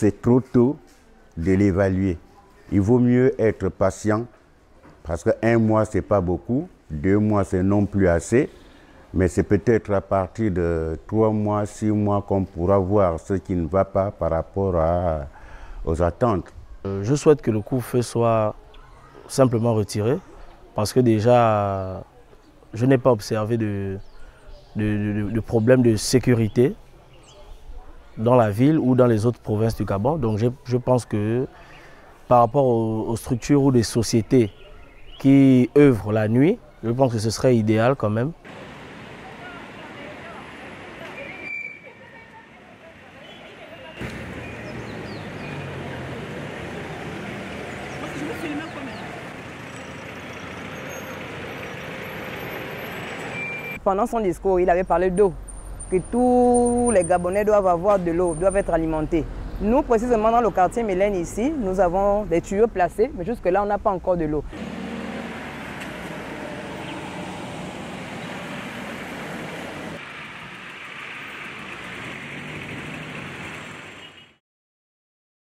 C'est trop tôt de l'évaluer. Il vaut mieux être patient parce qu'un mois, ce n'est pas beaucoup, deux mois, c'est non plus assez, mais c'est peut-être à partir de trois mois, six mois qu'on pourra voir ce qui ne va pas par rapport aux attentes. Euh, je souhaite que le couvre-feu soit simplement retiré parce que déjà, je n'ai pas observé de, problème de sécurité dans la ville ou dans les autres provinces du Gabon. Donc je, pense que par rapport aux, structures ou des sociétés qui œuvrent la nuit, je pense que ce serait idéal quand même. Pendant son discours, il avait parlé d'eau, que tous les Gabonais doivent avoir de l'eau, doivent être alimentés. Nous, précisément dans le quartier Mélène ici, nous avons des tuyaux placés, mais jusque-là, on n'a pas encore de l'eau.